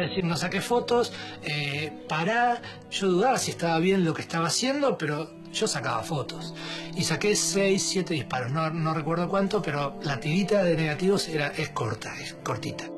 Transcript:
decir, no saqué fotos, eh, pará. Yo dudaba si estaba bien lo que estaba haciendo, pero yo sacaba fotos. Y saqué 6, 7 disparos, no, no recuerdo cuánto, pero la tirita de negativos era, es corta, es cortita.